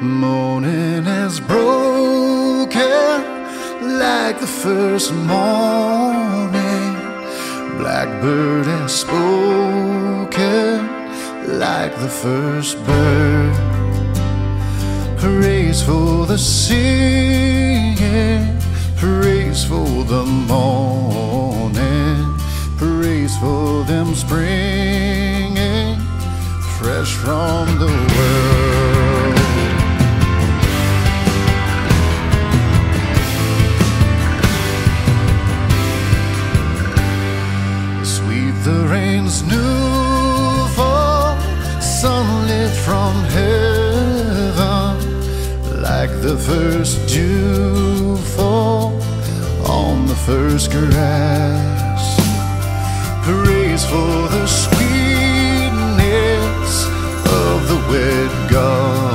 Morning has broken like the first morning. Blackbird has spoken like the first bird. Praise for the singing, praise for the morning, praise for them springing fresh from the world. from heaven like the first dew fall on the first grass. Praise for the sweetness of the wet God.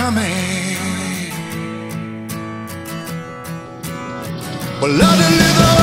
coming. Well, I deliver.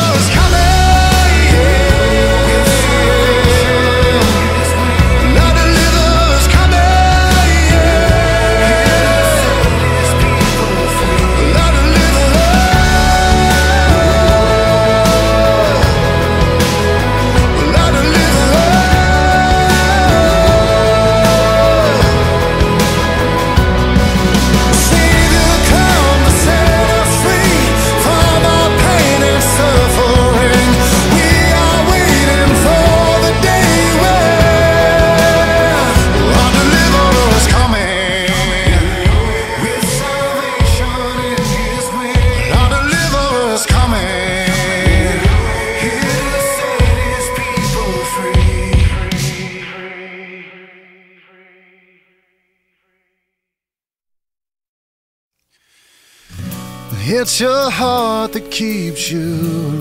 It's your heart that keeps you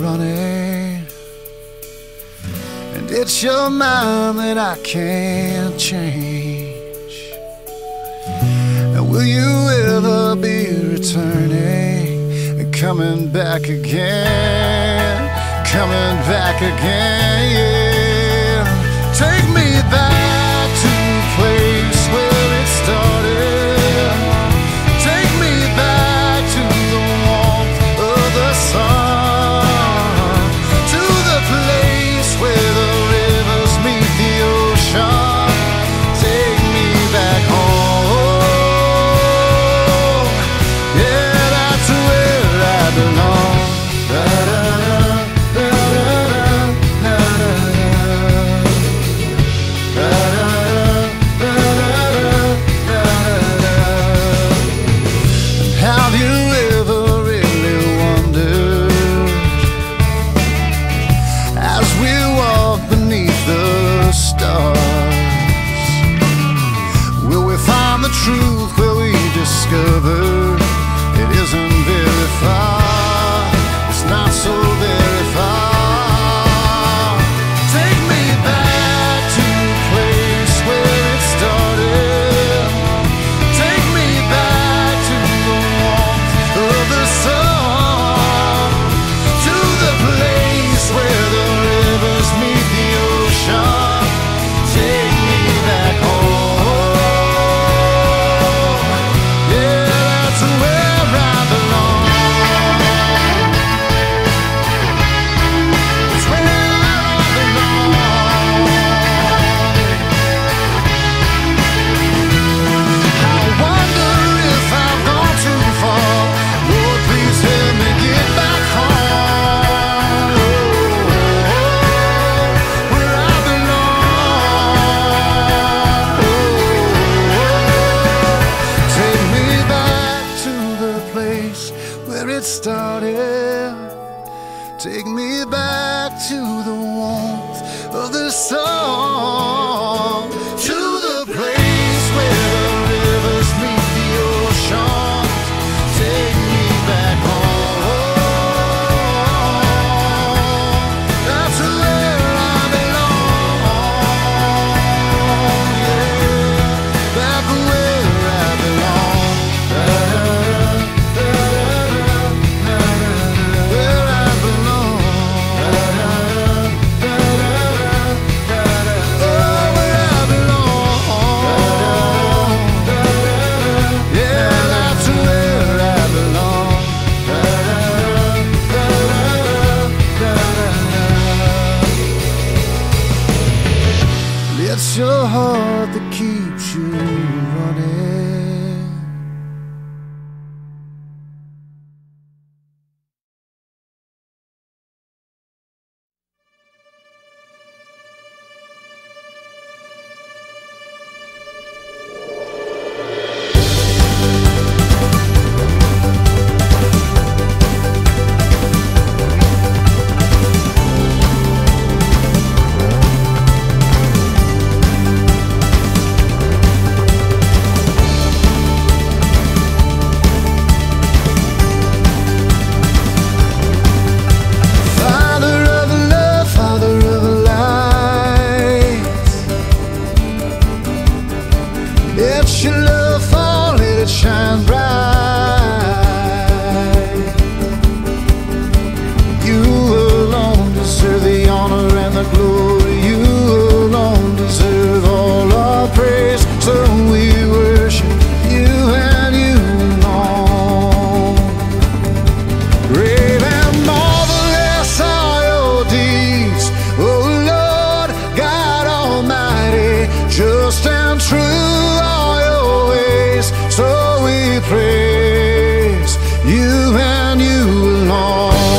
running, and it's your mind that I can't change. And will you ever be returning and coming back again? Coming back again, yeah. Praise you and you alone.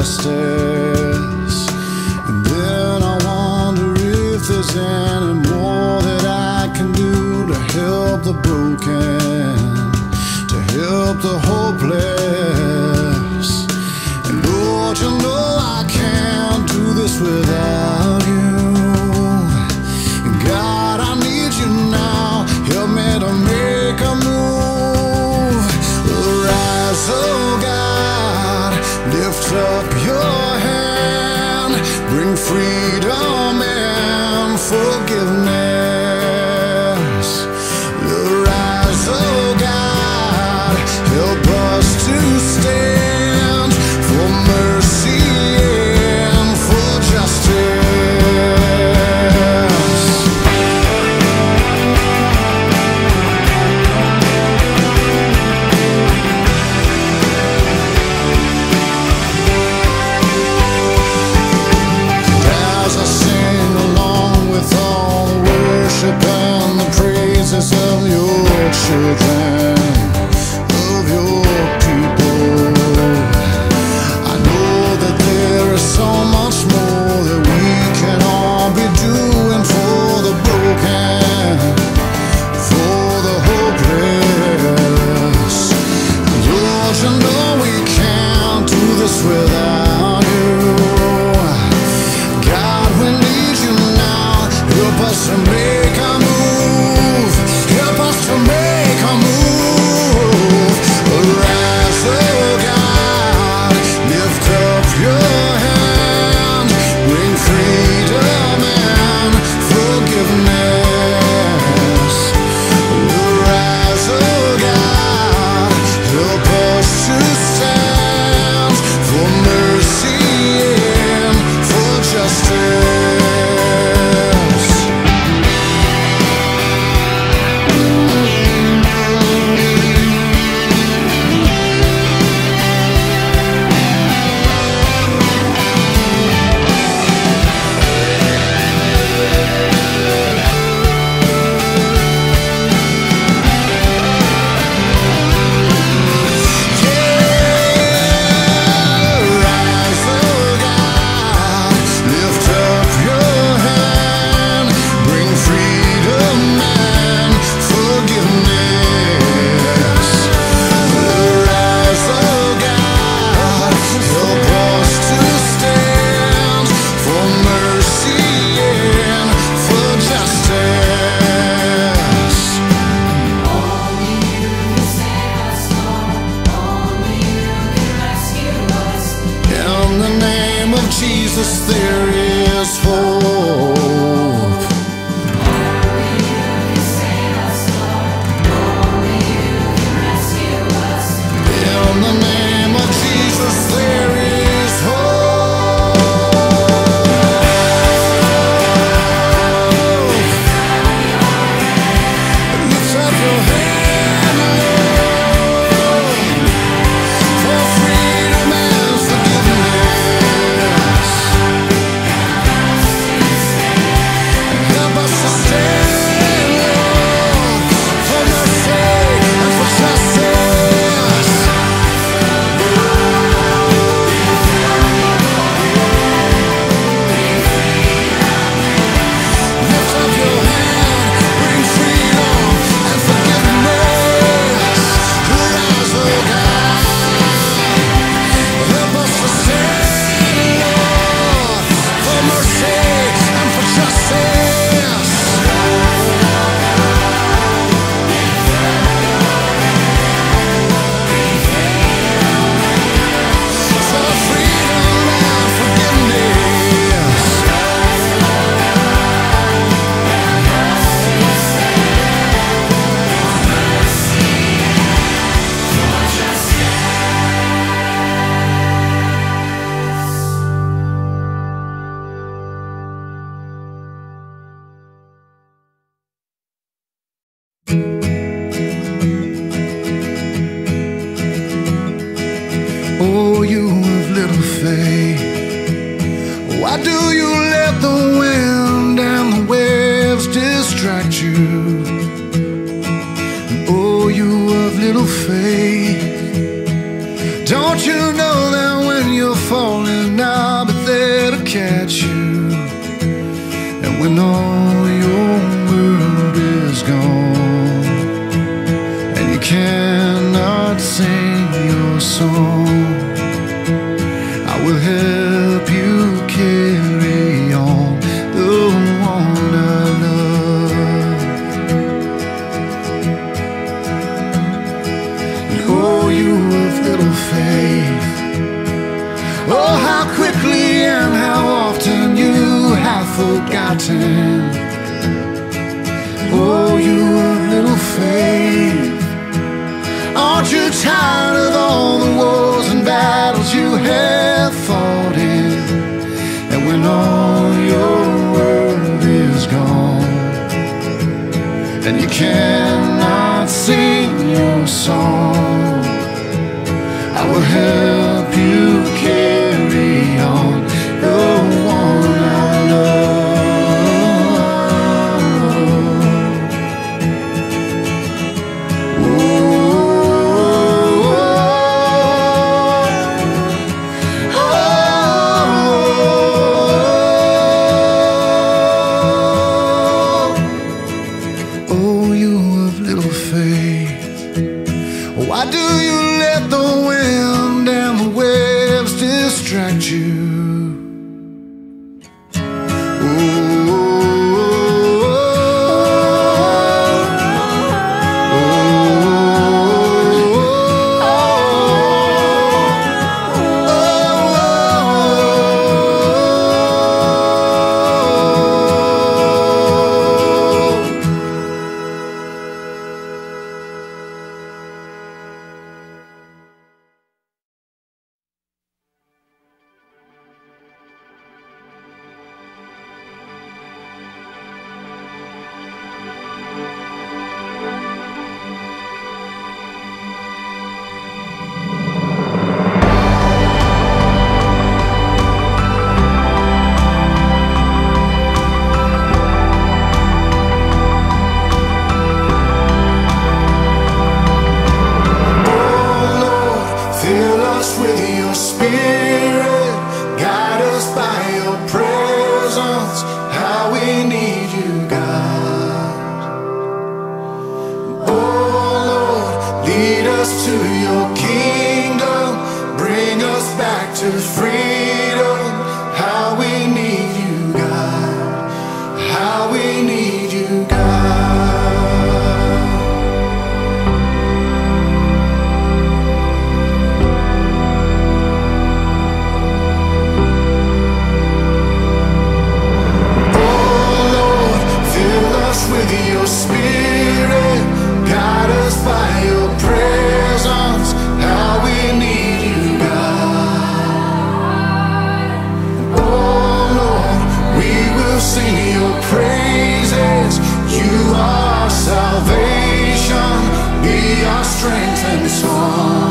justice. And then I wonder if there's any more that I can do to help the broken, to help the hopeless. And Lord, you know I can't do this without you. God, I need you now. Help me to make a move. Rise up. how quickly and how often you have forgotten. Oh, you of little faith. Aren't you tired of all the wars and battles you have fought in? And when all your world is gone, and you cannot sing your song, I will help. be our strength and song.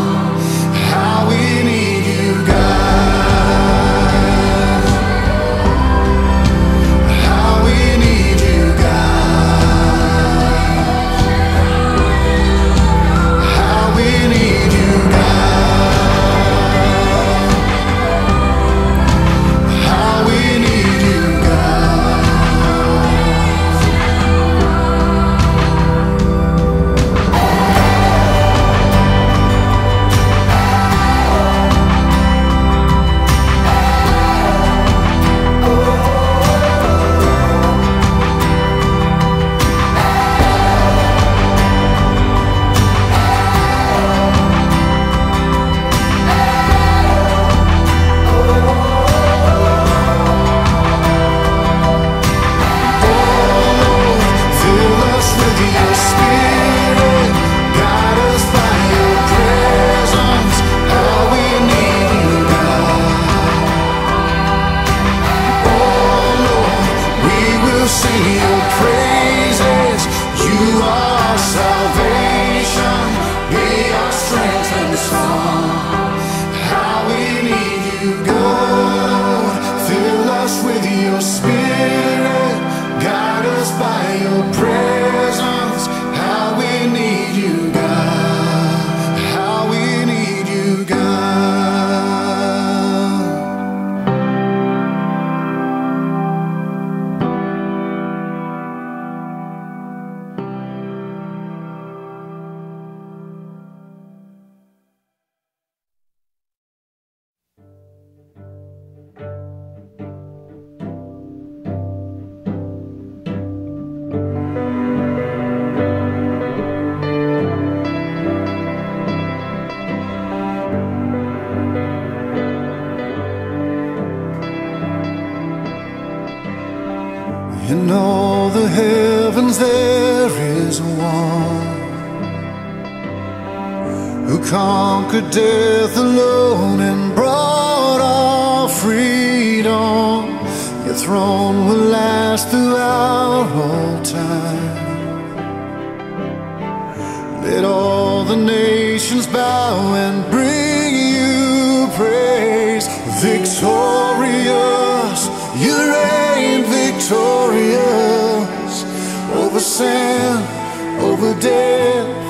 victorious, you reign victorious over sin, over death.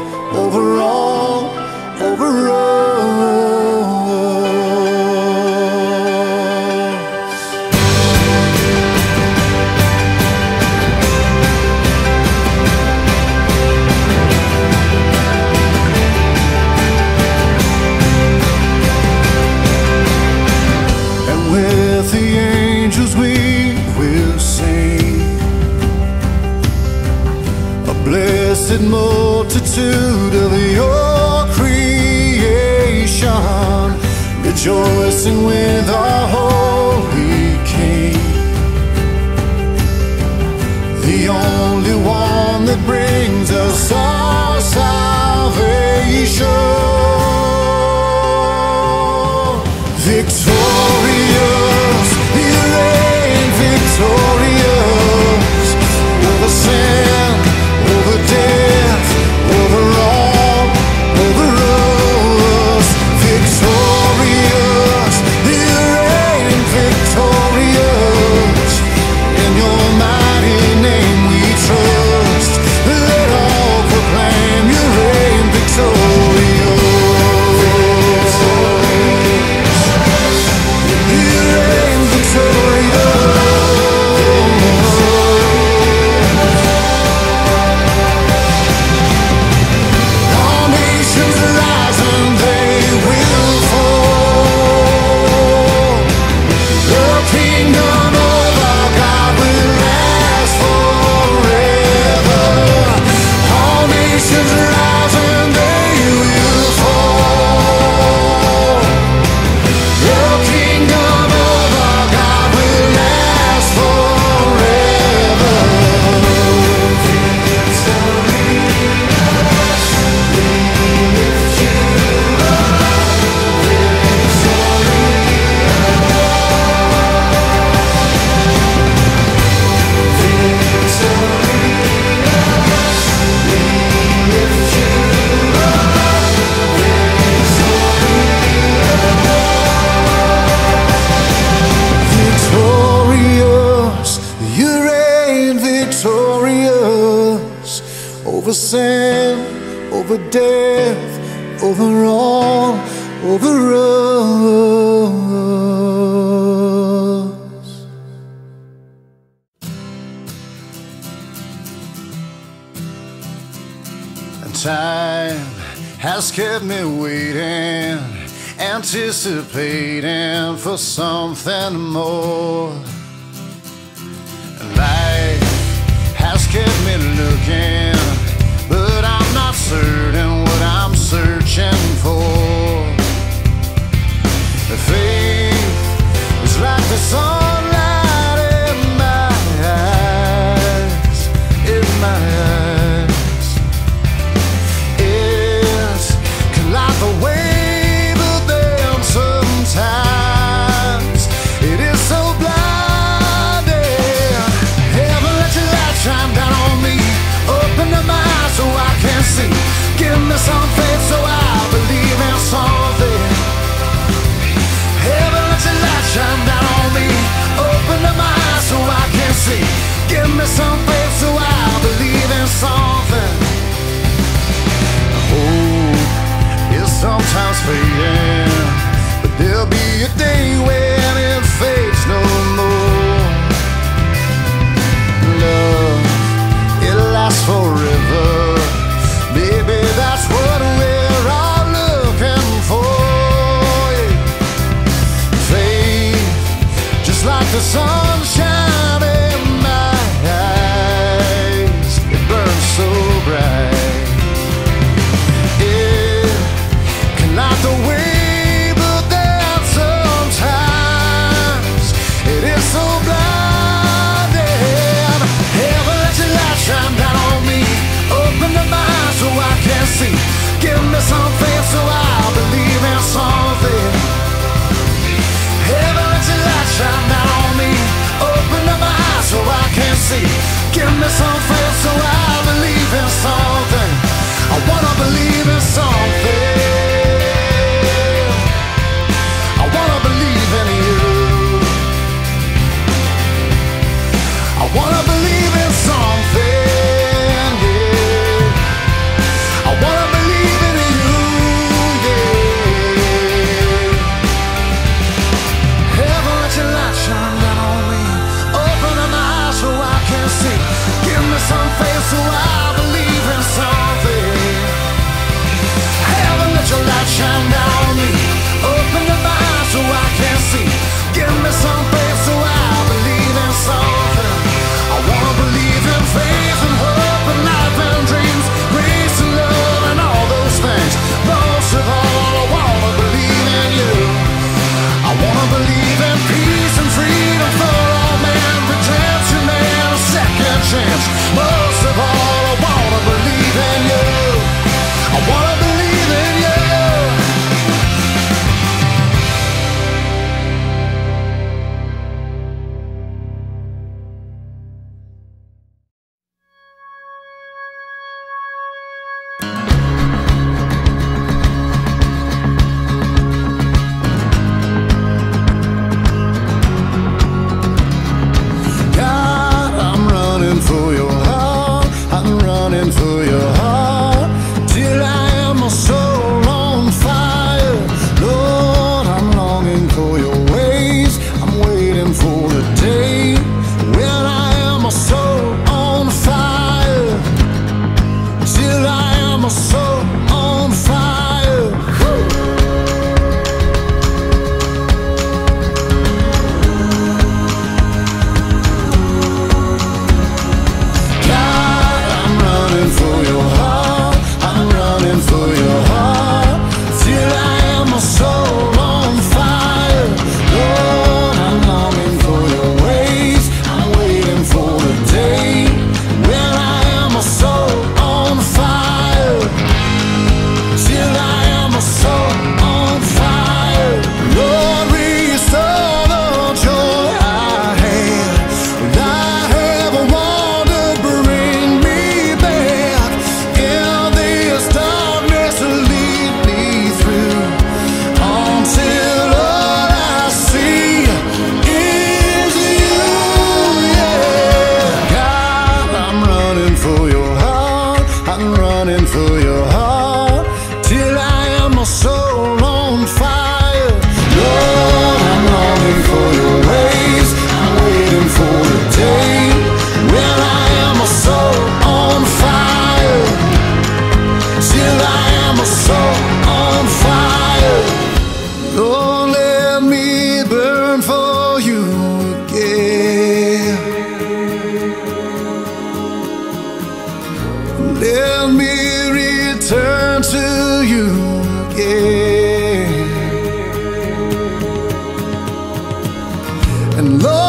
over death, over all, over us. And time has kept me waiting, anticipating for something more. Life has kept me looking certain what I'm searching for. Faith is like the sunlight in my eyes, in my eyes. it's fading But there'll be a day when it fades no more. Love, it lasts forever. Maybe that's what we're all looking for. Fade, just like the sun. see. Give me something. And Lord,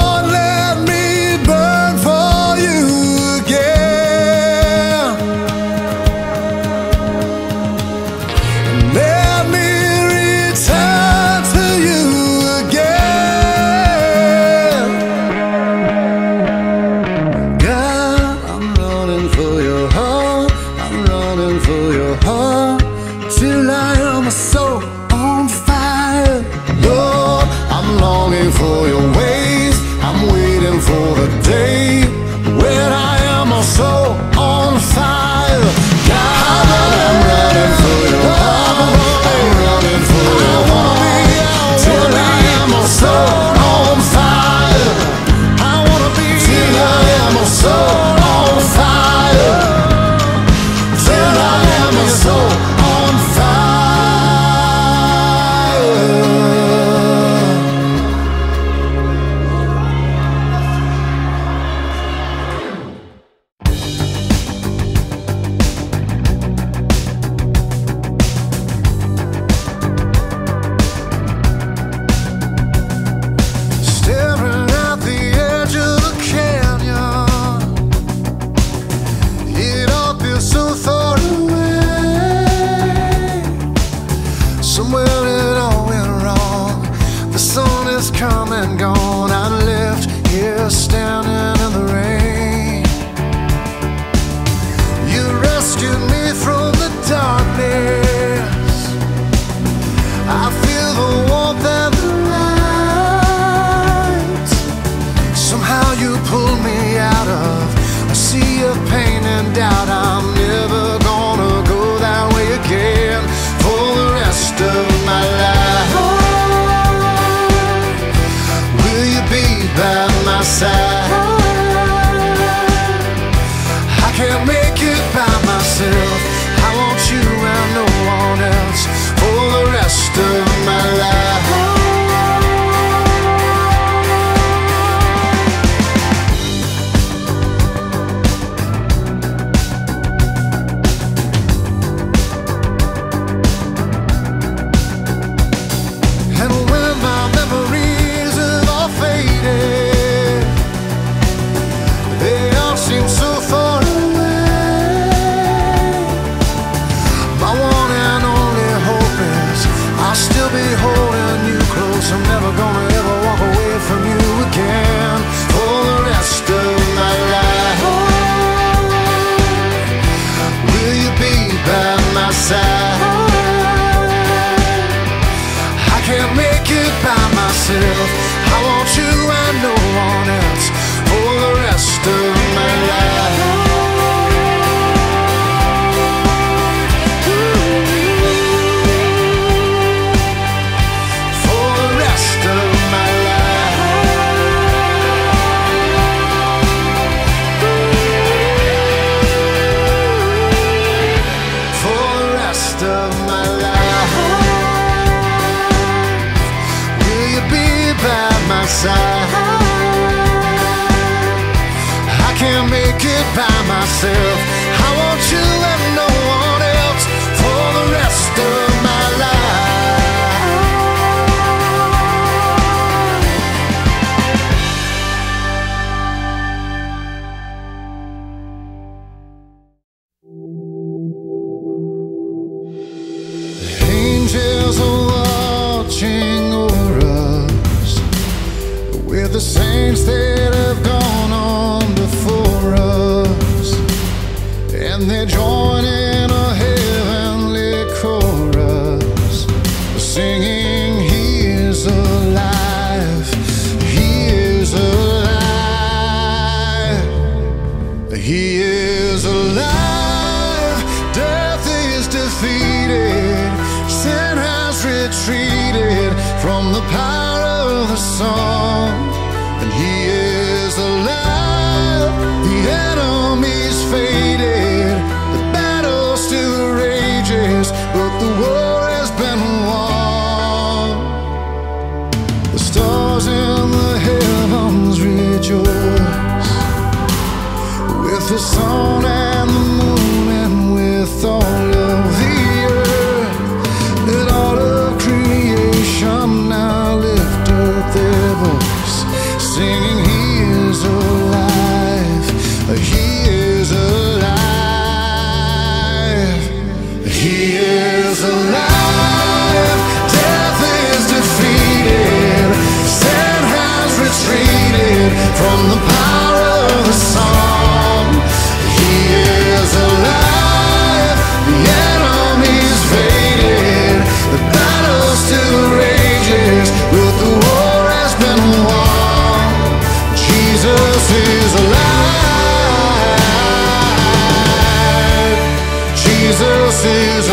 Jesus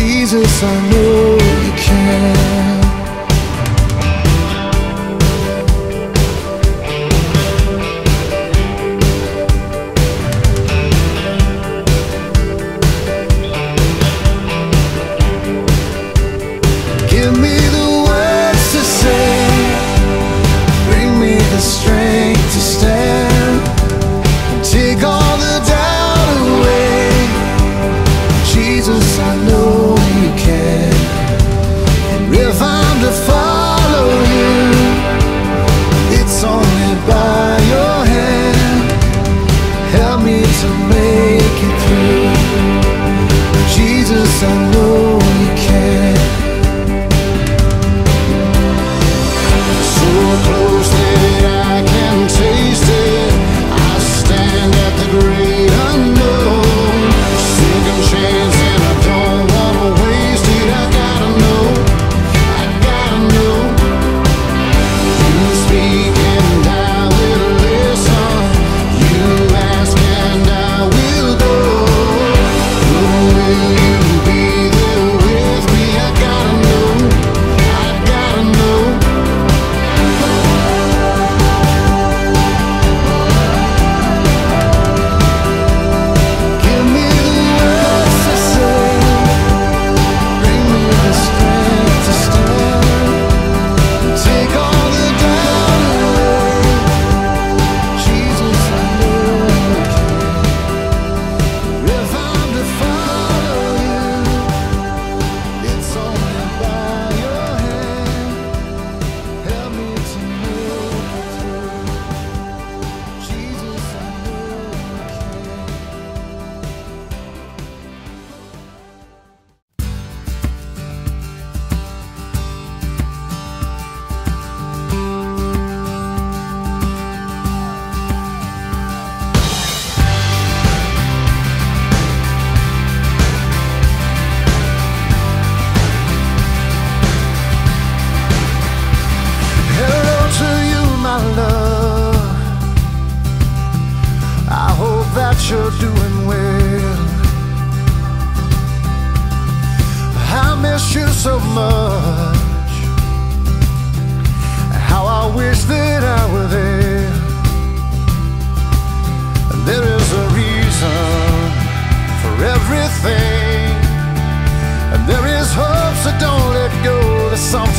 Jesus, I know you can.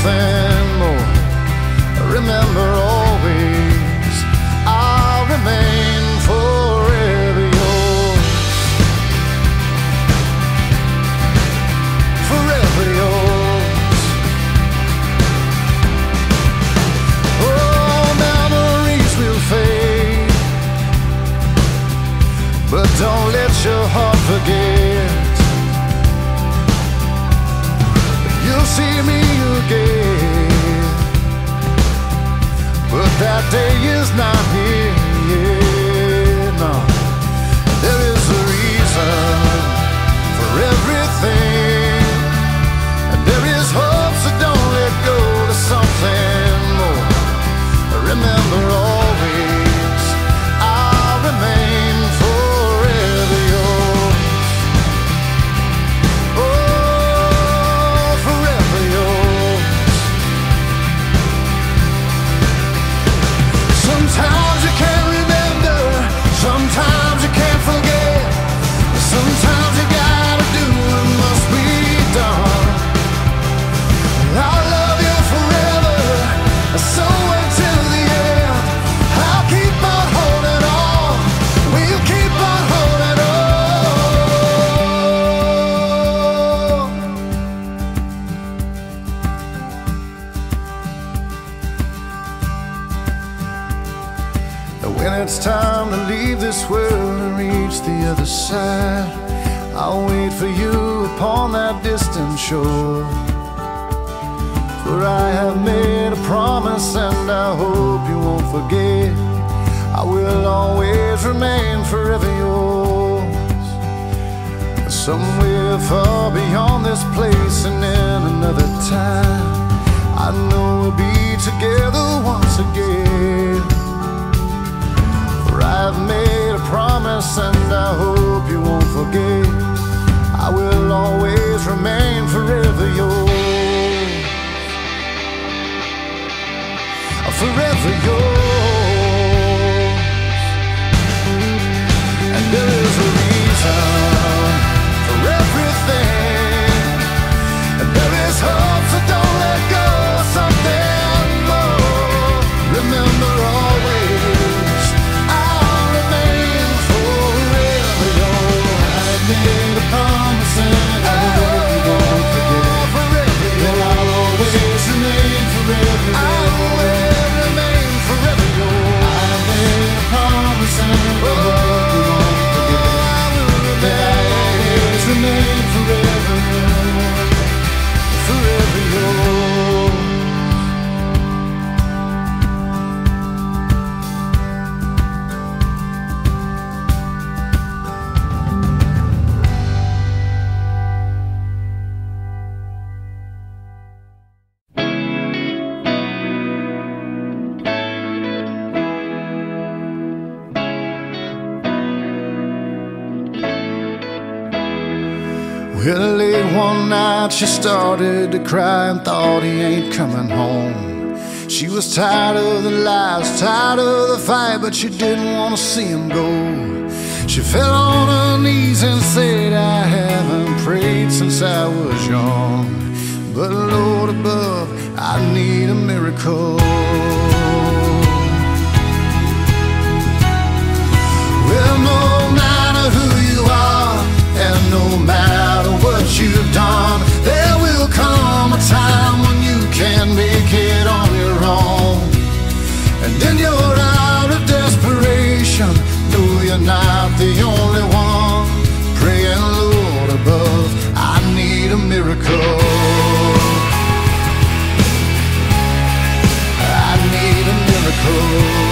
nothing more. Remember always, I'll remain forever yours. Forever yours. Oh, memories will fade, but don't let your heart forget. see me again. But that day is not here. No. There is a reason for everything. This world and reach the other side, I'll wait for you upon that distant shore. For I have made a promise and I hope you won't forget. I will always remain forever yours. Somewhere far beyond this place and in another time, I know we'll be together once again. Promise and I hope you won't forget. I will always remain forever yours. Forever yours. Started to cry and thought he ain't coming home. She was tired of the lies, tired of the fight, but she didn't want to see him go. She fell on her knees and said, I haven't prayed since I was young. But Lord above, I need a miracle. Well, no matter who you are, and no matter what you've done, come a time when you can make it on your own. And in your hour of desperation, know you're not the only one. Praying, Lord above, I need a miracle. I need a miracle.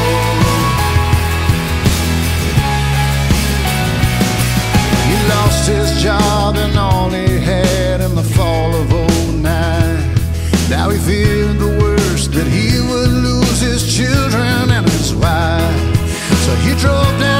He lost his job and all he had in the fall of 09. Now he feared the worst that he would lose his children and his wife. So he drove down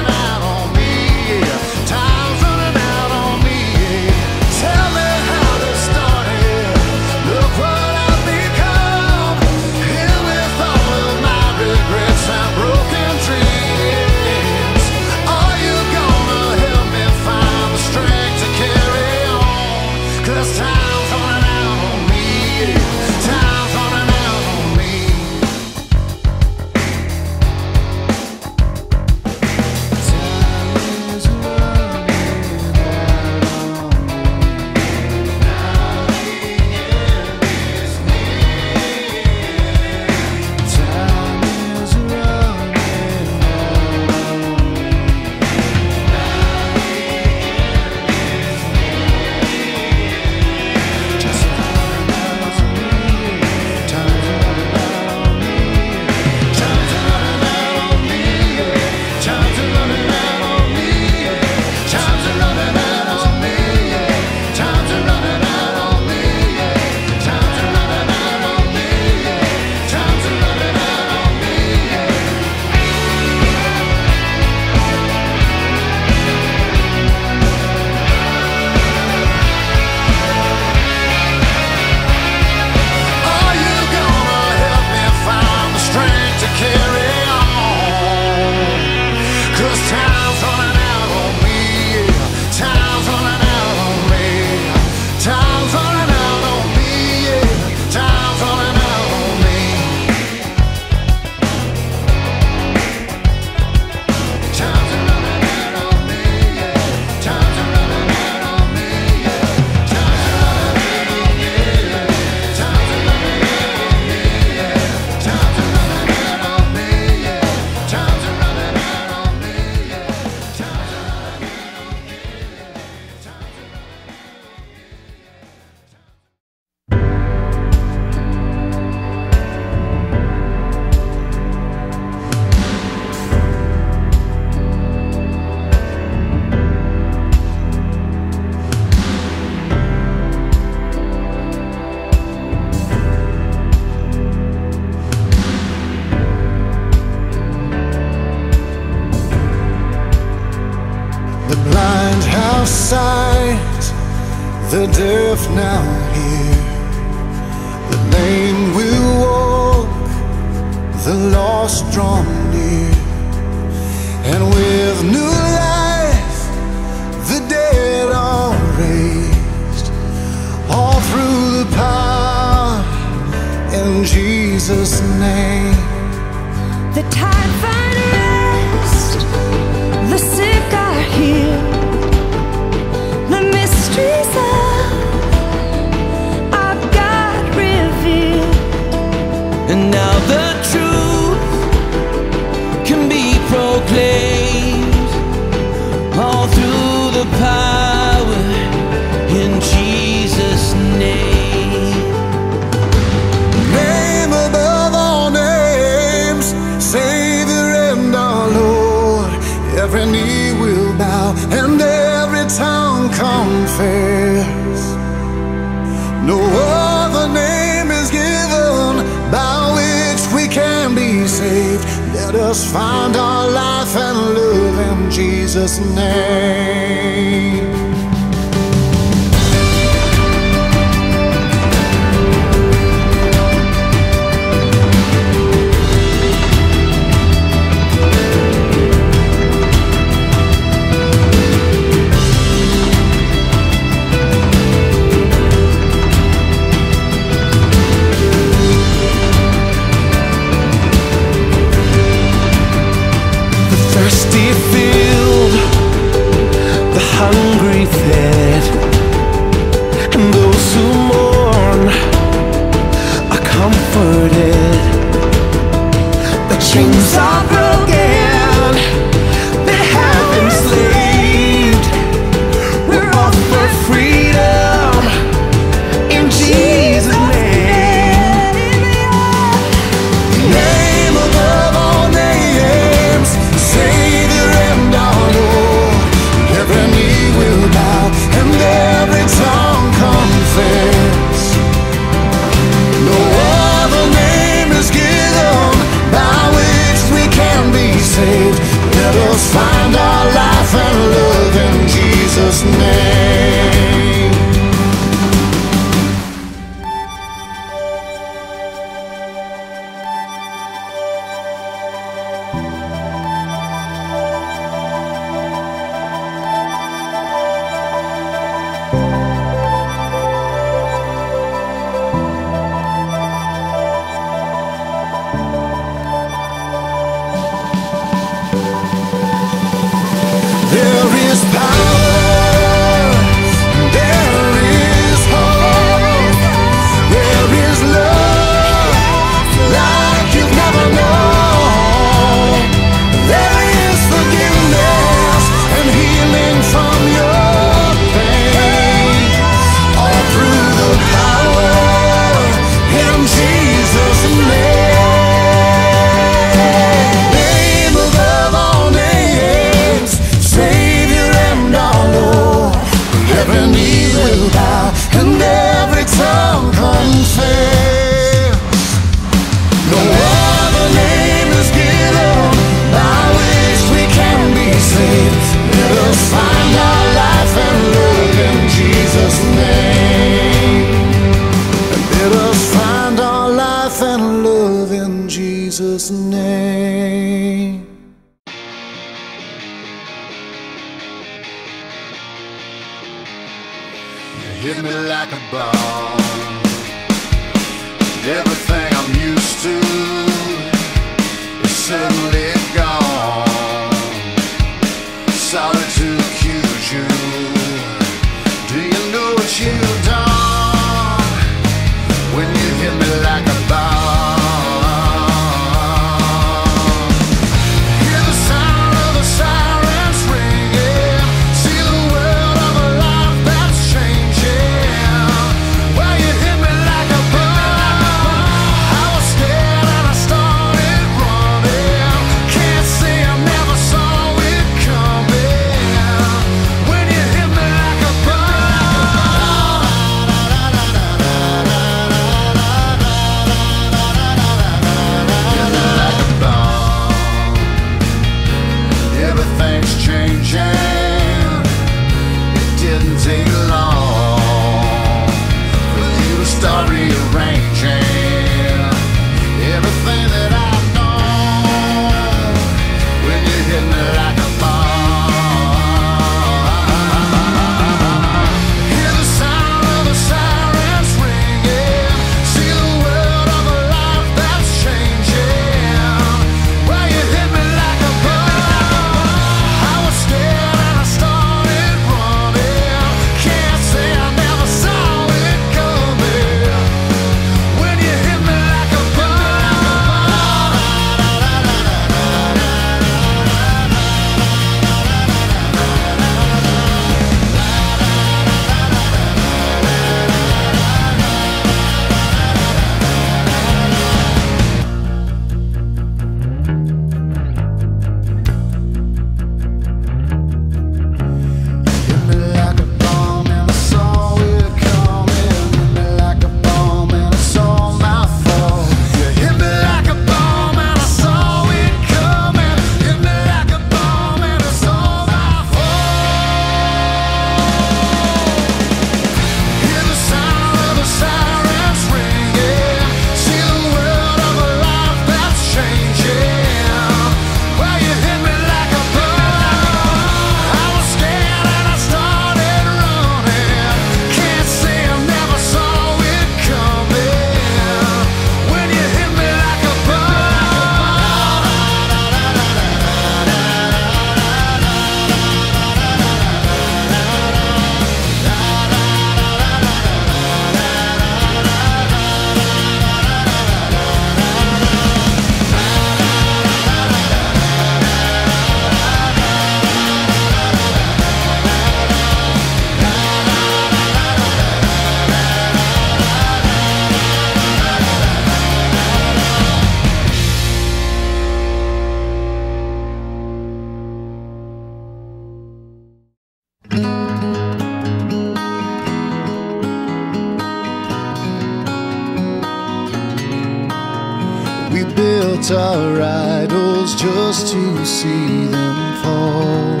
built our idols just to see them fall.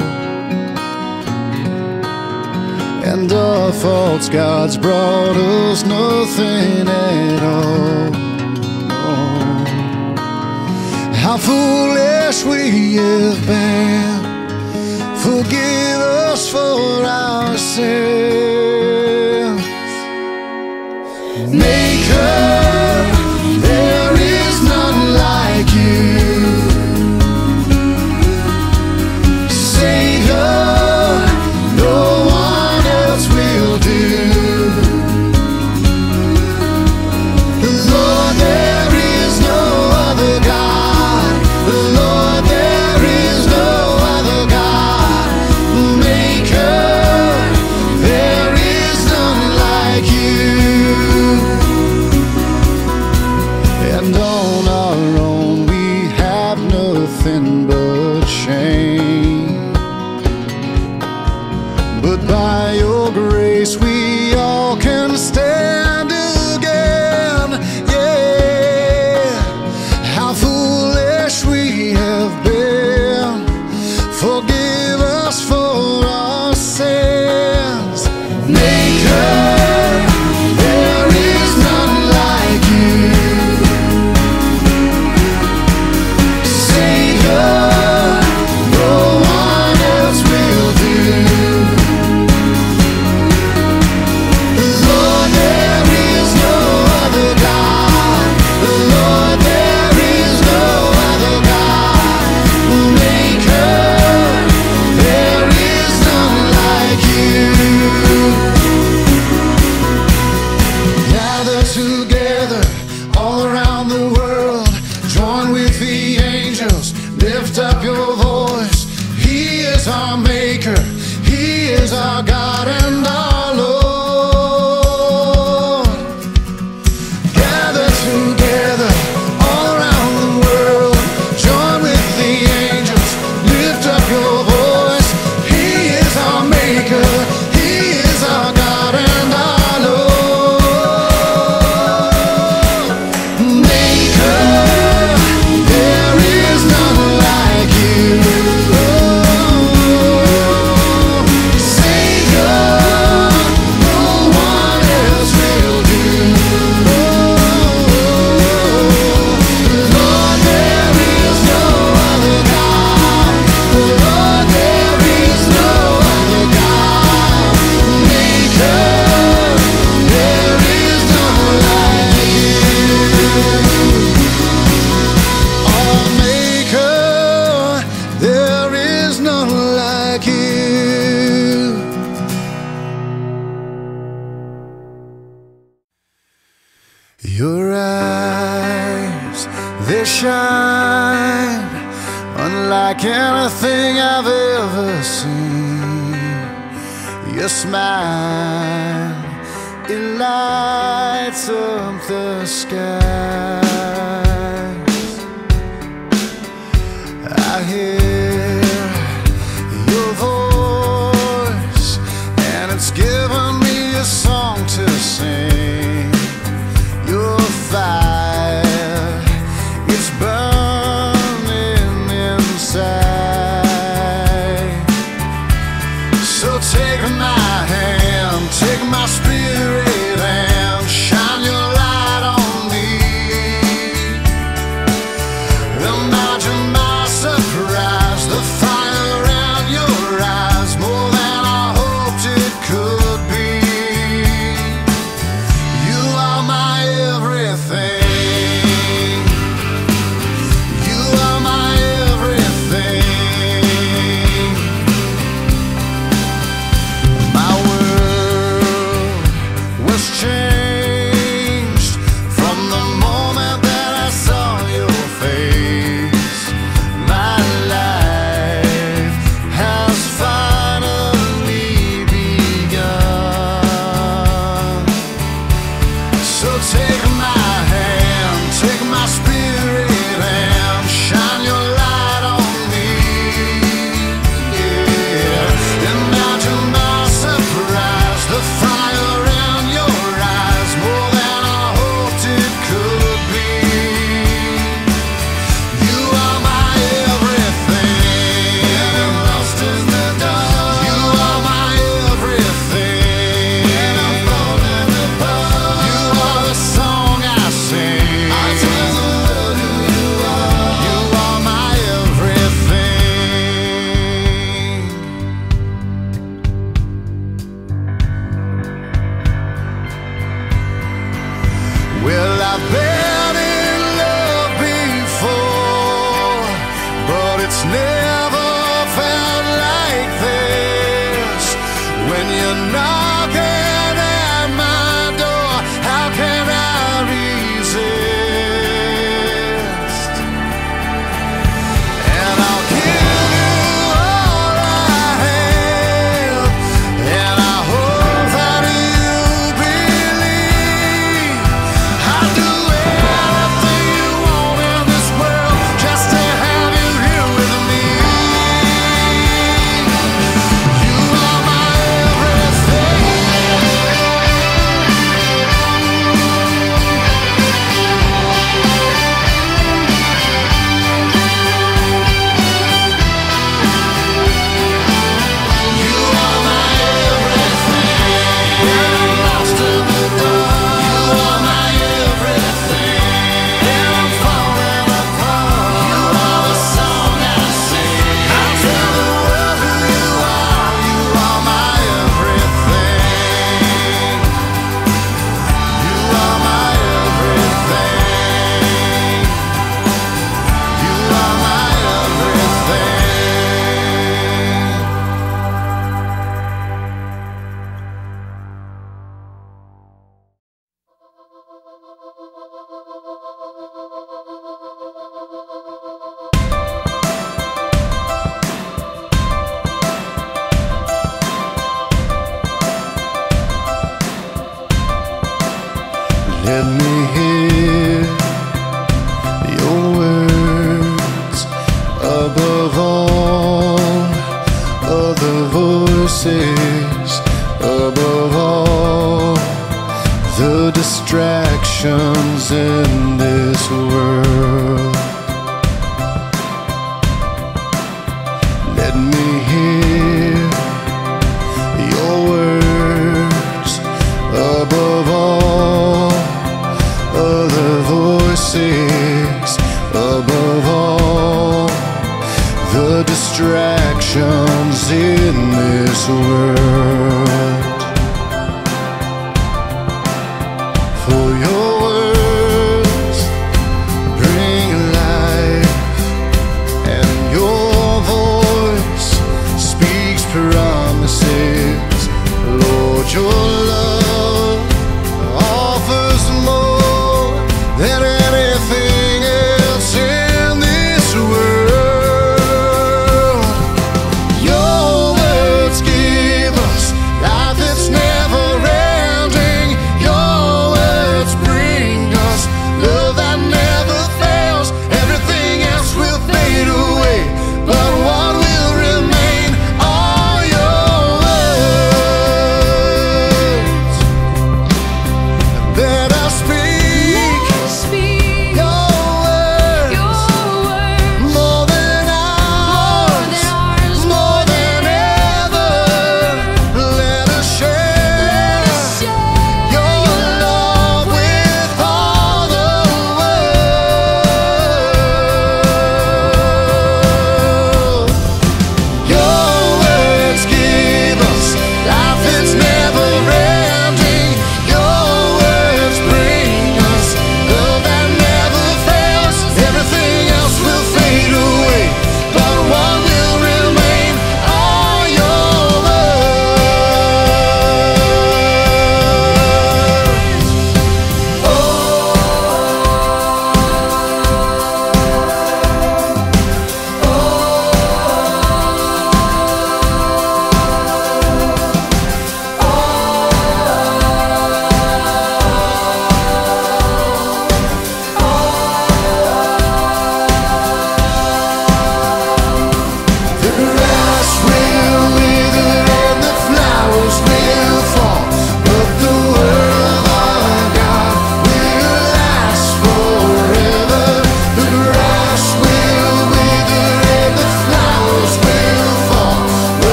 And our false gods brought us nothing at all. How foolish we have been. Forgive us for our sins.